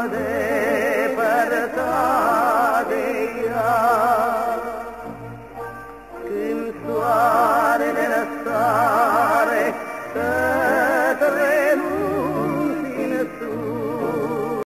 Namaste it.